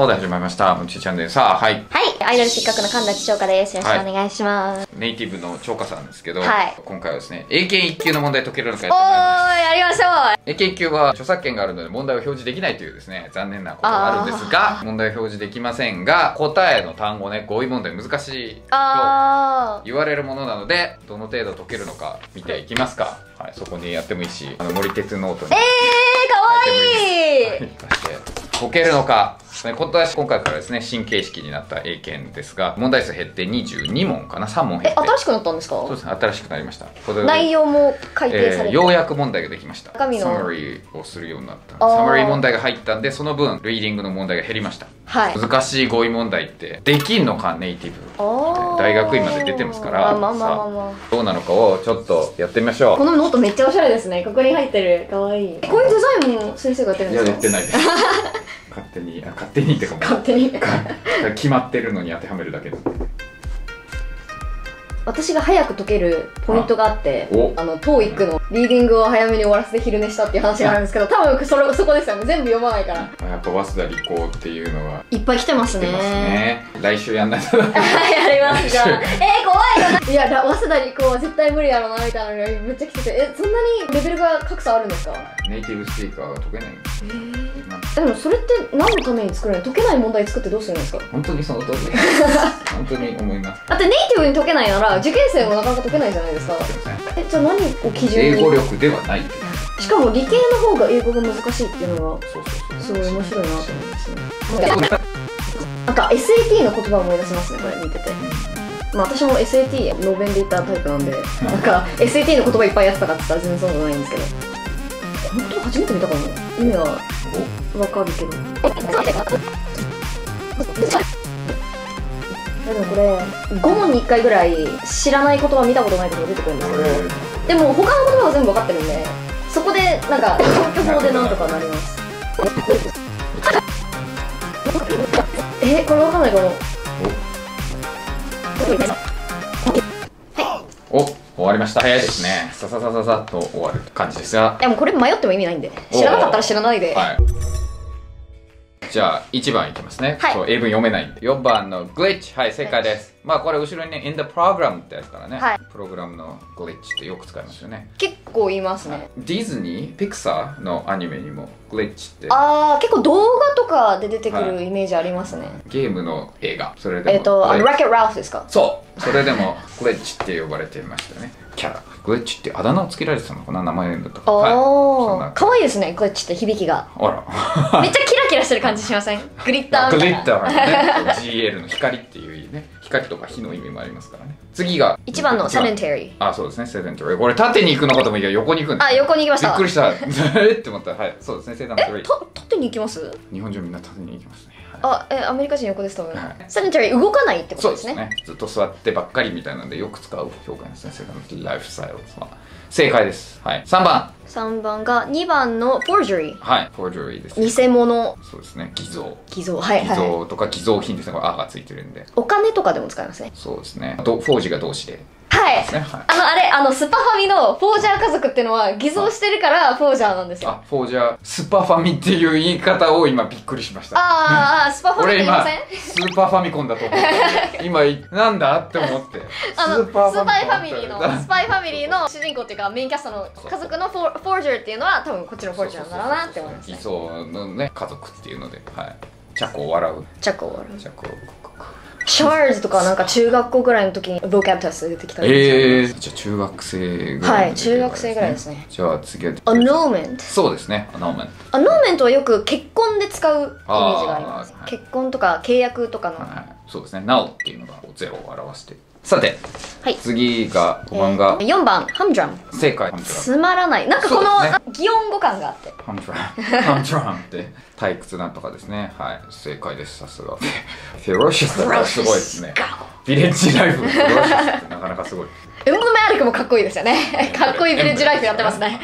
おで始まりました。むちチャンネル。さあ、はい。はい、アイドル失格の神田千代香です。よろしくお願いします。ネイティブの千代香さんですけど、はい今回はですね、英検1級の問題解けるのかやおってまいりまーい、やりましょす。英検1級は著作権があるので問題を表示できないというですね、残念なことがあるんですが、問題を表示できませんが、答えの単語ね、語彙問題難しいと言われるものなので、どの程度解けるのか見ていきますか。はい、そこにやってもいいし、あの森鉄ノートにー。えー、かわいいそして解けるのかね。今年今回からですね新形式になった英検ですが問題数減って22問かな？3問減え、って。新しくなったんですか？そうですね。新しくなりました。これで内容も改定されて。えーようやく問題ができました。中身の。サマリーをするようになった。サマリー問題が入ったんでその分リーディングの問題が減りました。はい。難しい語彙問題ってできんのか？ネイティブ。大学院まで出てますから。あまあまあまあまあ。どうなのかをちょっとやってみましょう。このノートめっちゃおしゃれですね。ここに入ってる。かわいい。こういうデザインも先生がやってるんいやですか？やってないです 勝手にあ勝手にってか勝手に。決まってるのに当てはめるだけです私が早く解けるポイントがあっておあの TOEIC のリーディングを早めに終わらせて昼寝したっていう話があるんですけど多分それそこですよ。ね全部読まないから。やっぱ早稲田理工っていうのがいっぱい来てますね。出ますね来週やんないと。やりますじゃあえー、怖いな。いやら早稲田理工は絶対無理やろなみたいなのがめっちゃ来てて。えそんなにレベルが格差あるんですか？ネイティブスピーカーが解けないんですえー、でもそれって何のために作るの解けない問題作ってどうするんですか？本当にその通り 本当に思います。だってネイティブに解けないなら受験生もなかなか解けないじゃないですか。えじゃあ何を基準に？英語力ではない。しかも理系の方が英語が難しいっていうのがすごい面白いなと思いますね。なんか SAT の言葉を思い出しますねこれ見てて。まあ私も SAT ノーベンで言ったタイプなんでなんか SAT の言葉いっぱいやってたかって言ったら全然そうじゃないんですけど。本当初めて見たかも意味はわかるけど。えでもこれ5問に1回ぐらい知らない言葉見たことない言葉出てくるんですけどでも他の言葉は全部分かってるんでそこでなんか消去法でなんとかなります。えこれ分かんないかもお終わりました。早いですね。さささささっと終わる感じですが。でもこれ迷っても意味ないんで。知らなかったら知らないで。はいじゃあ1番いきますね、はい。そう英文読めないんで。4番の glitch はい正解です。まあこれ後ろにね in the program ってあるからね、はい。プログラムの glitch ってよく使いますよね。結構言いますね。ディズニー、ピクサーのアニメにもグリッチって。あー結構動画とかで出てくはい。るイメージありますね、ゲームの映画。それでもえっ、とあのラケット・ラウスですか？そう。それでもグリッチって呼ばれていましたね。キャラ。グリッチってあだ名をつけられてたのかな？名前だったか。あはい。可愛いですねグリッチって響きが。あら。めっちゃキラキラしてる感じしません？グリッターみたいな。グリッターはね GL の光っていうね光とか火の意味もありますからね。次が1番のセデンテテリー。あそうですねセデンタリー。これ縦に行くのかと思いきや横に行くんあ横に行きました。びっくりした。え？って思った。はい。そうですねセデンタリー。た縦に行きます？日本中みんな縦に行きますね。はい。あえアメリカ人横です多分、はい。セデンテリー動かないってことですすね。ずっと座ってばっかりみたいなのでよく使う表現ですね。セカンドライフスタイル。は正解です。はい。3番。3番が2番の forgery はい。フォージョリーです偽物。そうですね。偽造。偽造。はい偽はい。造とか偽造品ですね。これ「あ」がついてるんで。お金とかでも使いますね。そうですね。どフォージが動詞ではい。ですねはい。あのあれあのスパファミのフォージャー家族っていうのは偽造してるからフォージャーなんですよ。あフォージャースパファミっていう言い方を今びっくりしました。あーあースパファミって俺今言いません？スーパーファミコンだと思った今いなんだって思って。あのスパイファミリーのスパイファミリーの主人公っていうかメインキャストの家族のフォーフォージャーっていうのは多分こっちのフォージャーなんだろうなって思いますね。偽装のね。家族っていうので。はい。 chuckle 笑う。チャコ終わるチャコシャーズとかなんか中学校ぐらいの時にボキャブテス出てきたりええー、じゃあ中学生ぐらいは。い中学生ぐらいですね。じゃあ次はアノーメントそうですね。アノーメンアノーメントはよく結婚で使うイメージがあります。はい。結婚とか契約とかの。トはい。そうですね。Now っていうのがゼロを表してさてはい。次が5番がえー4番ハムドラム正解つまらない。なんかこの、擬音語感があって。ハンドラン。ハンドランって退屈なんとかですね。はい。正解ですさすが。フェロシャスだからすごいですね。ビレッジライフのフェロシャスってなかなかすごい。エンブルマリックもかっこいいですよね。かっこいいビレッジライフやってますね。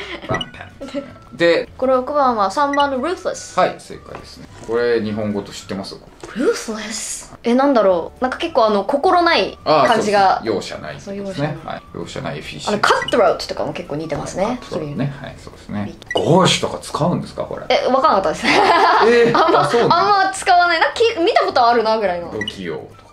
でこれ6番は3番の Ruthless はい正解ですね。これ日本語と知ってます？Ruthless? えなんだろう。なんか結構あの心ない感じが。容赦ないですね。そう容赦ない。はい。容赦ないフィッシュあのカットロートとかも結構似てますね。そうそういうねはいそうですね。ゴーシュとか使うんですかこれ？え分かんなかったです。えーあんま使わない。なんか聞いことはあるなぐらいの。不器用と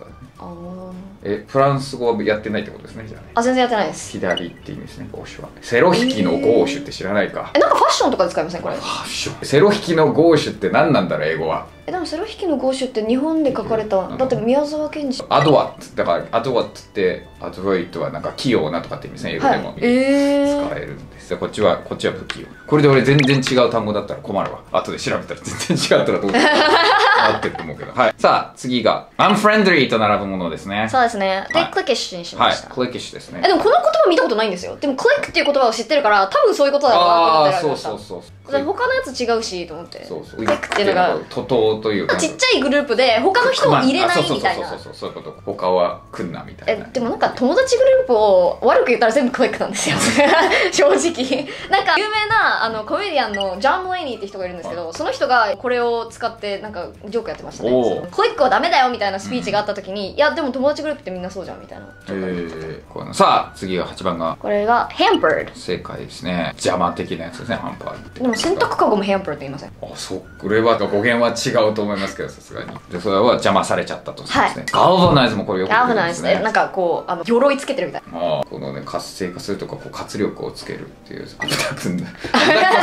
えフランス語はやってないってことですねじゃあね。あ全然やってないです。左って意味ですねゴーシュは。セロ引きのゴーシュって知らないか、えなんかファッションとかで使いませんこれ？ファッション。セロ引きのゴーシュって何なんだろう英語は？えでもセロ引きのゴーシュって日本で書かれただって宮沢賢治。アドワット。だからアドワットってアドロイトはなんか器用なとかって意味ですね英語でも、はい。えー。使える。んでこっちはこっちは不器用。これで俺全然違う単語だったら困るわ。後で調べたら全然違ったらどうなって。ると思うけど。はい。さあ次が unfriendly と並ぶものですね。そうですね。で、はい。クリキッシュにしはいました、クリッキッシュですね。えでもこの言葉見たことないんですよ。でもクリックっていう言葉を知ってるから多分そういうことだろうなと思ってそうそうそう。で他のやつ違うしと思って。そうそう。クリックっていうのが。徒党というか。ちっちゃいグループで他の人を入れないみたいな。あそうそうそうそうそう。いうこと。他は来んなみたいえなでもなんか友達グループを悪く言ったら全部クリックなんですよ。正直。なんか有名なあのコメディアンのジャン・ムレイニーって人がいるんですけどその人がこれを使ってなんかジョークやってましたね。おーそのクリックはダメだよみたいなスピーチがあった時に、いやでも友達グループってみんなそうじゃんみたいな。えー、さあ次が8番が。これが hampered 正解ですね。邪魔的なやつですねハンパーも洗濯かごも hampered って言いません。あそうこれは語源は違うと思いますけどさすがに。でそれは邪魔されちゃったとそうですね、ガルバナイズもこれよくガーフナイズねね。なんかこうあの鎧つけてるみたいな。ああこのね活性化するとかこう活力をつけるっていう危なくんだ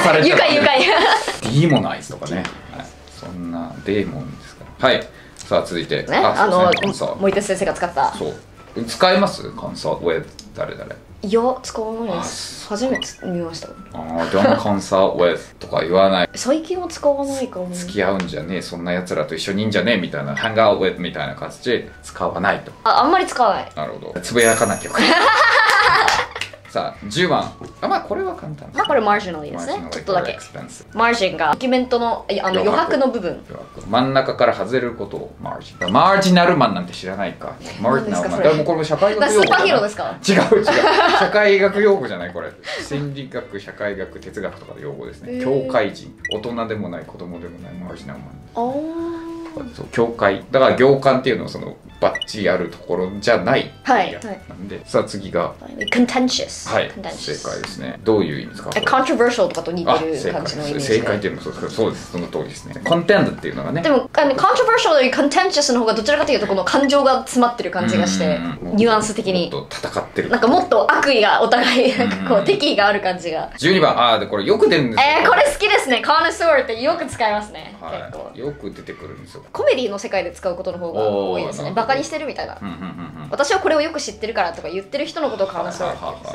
されちゃった愉快愉快。ディーモナイズとかね、はい、そんなデーモンですから。はい。さあ続いて。ねあの森田先生が使った。そう。使います？カンサー？ウェブ？誰？誰？いや使わないです。初めて見ました。ああ Don't consult with とか言わない。最近は使わないかも付き合うんじゃねえそんな奴らと一緒にいんじゃねえみたいな hang out with みたいな感じで使わないと。ああんまり使わない。なるほど。つぶやかなきゃ さあ10番あまあこれは簡単。ですまあこれマージナリーですね。ちょっとだけ。マージンがドキュメントのあの余白。の部分。真ん中から外れることをマージン。マージナルマンなんて知らないか。マージナルマン。何でもこれも社会学用語スーパーヒーローですか？違う違う。社会学用語じゃないこれ。心理学社会学哲学とかの用語ですね。へー。教会人。大人でもない子供でもないマージナルマンあーそう教会。だから行間っていうのはそのバッチあるところじゃないはい。なんで、さあ次が。contentious はい。正解ですね。どういう意味ですか？え controversial とかと似てある正感じのイメージ解正解っでていうのもそうですそうです。その通りですね。コンテンツっていうのがね。でもあの controversial より contentious の方がどちらかというとこの感情が詰まってる感じがしてうん。ニュアンス的に。もっと戦ってる。なんかもっと悪意がお互いなん。かこううん敵意がある感じが。12番ああでこれよく出るんですよ。えー、これ好きですね。connoisseur ってよく使いますね。結構。はいよく出てくるんですよコメディの世界で使うことの方が多いですね。バカにしてるみたいな。私はこれをよく知ってるからとか言ってる人のことをいはい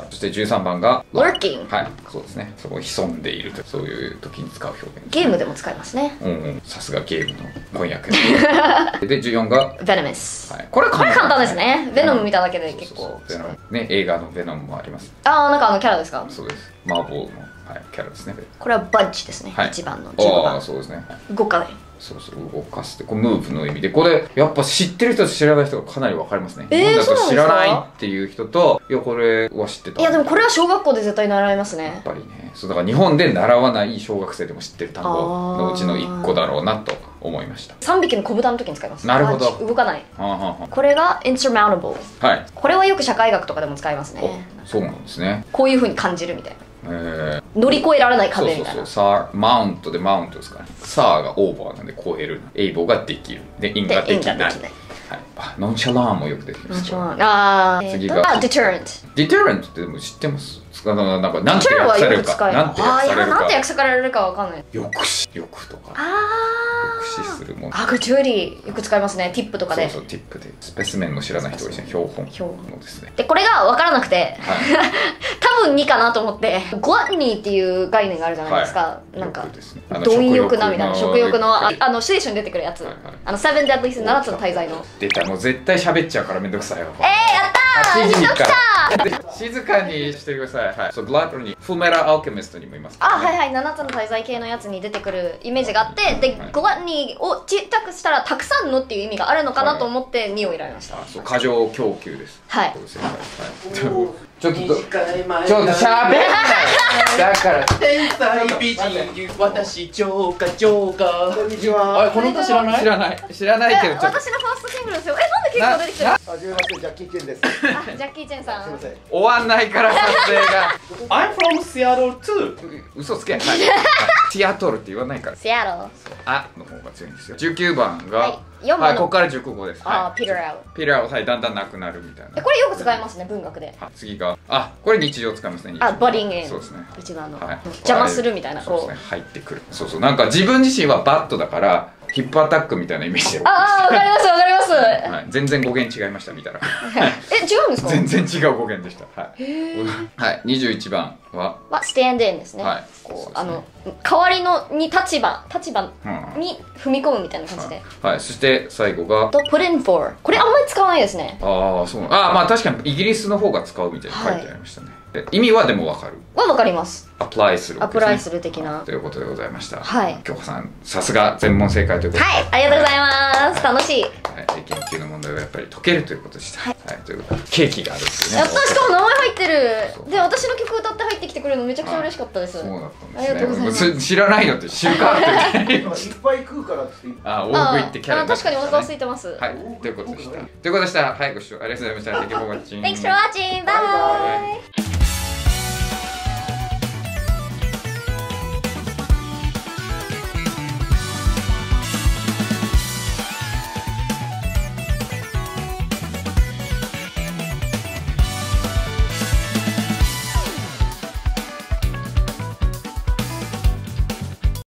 そして13番が Lurking はい。そうですね。そこに潜んでいるとそういう時に使う表現。ゲームでも使いますね。うんうん。さすがゲームの翻訳。で14が Venomous はい。これこれ簡単ですね。ベノム見ただけで結構。ね映画のベノムもあります。ああなんかあのキャラですか？そうです。マーボーの、はい、キャラですね。これはバッジですね、はい。1番の15ああ番そうですね。動かないそうそう動かすってこれムーブの意味で。これやっぱ知ってる人と知らない人がかなり分かりますね。えー日本だと知らないっていう人といやこれは知ってた。いやでもこれは小学校で絶対習いますね。やっぱりね。そうだから日本で習わない小学生でも知ってる単語のうちの1個だろうなと思いました。3匹の小豚の時に使いますなるほど。動かない。はあはあはこれが insurmountable あはい。これはよく社会学とかでも使いますおねそうなんですね。こういう風に感じるみたいな。え乗り越えられないー、そう壁みたいな。そうそう surmount で mount ですからね。 sur がオーバーなんで超える。 able ができる。で in ができない。はい、あ nonchalant もよく出てきます。あー次がえーとあ deterrent deterrent ってでも知ってます？あのなんかなんて訳されるる。かなんてあーい訳されるか。やなんて訳されるかわかんない。抑止力とか。あ抑止するもの。あグチューリーよく使いますね。ティップとかで。そうそうティップで。スペスメンの知らない人がいるね標本。標のですねでこれが分からなくて。はい。多分2かなと思って。グラッニーっていう概念があるじゃないですか、なんか貪欲なみたいな食欲のあの聖書に出てくるやつ、はいはい。あのセブン・デッドリース7つの大罪の。出た。もう絶対喋っちゃうからめんどくさいわ。えー、やったー8時人来た。からで静かにしてください。はい。そうグラッドにフメラ・アルケミストにもいます。あはいはい。7つの大罪系のやつに出てくるイメージがあってで、はい。グラッニーをちっちゃくしたらたくさんのっていう意味があるのかなと思って2を選びました。あそう過剰供給です。はい。そうですねはい。はいちょっとちょっと喋んない だから。天才。美人私ジョーカージョーカーこんにちはあこの歌知らない？知らない。知らないけどえちょっと。私のファーストシングルですよえなんで結構出てきてる？なはじめましてジャッキーチェンです。あジャッキー・チェンさん。すいません。終わんないから撮影が。I'm from Seattle too. 嘘つけ。はい。シアトルって言わないから。セアロあの方が強いんですよ。19番がはい4番のはいここから熟語です。あはい。ーピルアウピラーはいだんだんなくなるみたいな。えこれよく使いますね文学で。はい。次があこれ日常使いますねあバディングインそうですね。一番の。はい。邪魔するみたいなこうそうですね。入ってくる。そうそう。なんか自分自身はバットだからヒップアタックみたいなイメージで。ああわかりますわかります。はい、全然語源違いました見たら。え違うんですか？全然違う語源でした。はい、はい、21番は、はステンデンですね、はい。こうね。あの代わりのに立場立場うん。に踏み込むみたいな感じで、はい、そして最後が？と put in for これあんまり使わないですね。ああそう。ああまあ確かにイギリスの方が使うみたいに書いてありましたね、で意味はでもわかる。はわかります。アプライするね、プライする的な。はということでございました。はい。京子さんさすが全問正解ということで。い。ありがとうございます。楽しい。はい、研究の問題はやっぱり解けるということでした。はい、ということでケーキがあるっていうね。やったしかも名前入ってる。で私の曲歌って入ってきてくれるのめちゃくちゃ嬉しかったです。そうだったんですね。ありがとうございます。知らないのって知るかって。いっぱい食うからってあ、大食いってキャラあ確かにお腹空いててます、はい、ということでした。ということでした。はい、ご視聴ありがとうございました。Thank you for watching. Thanks for watching! バイバイ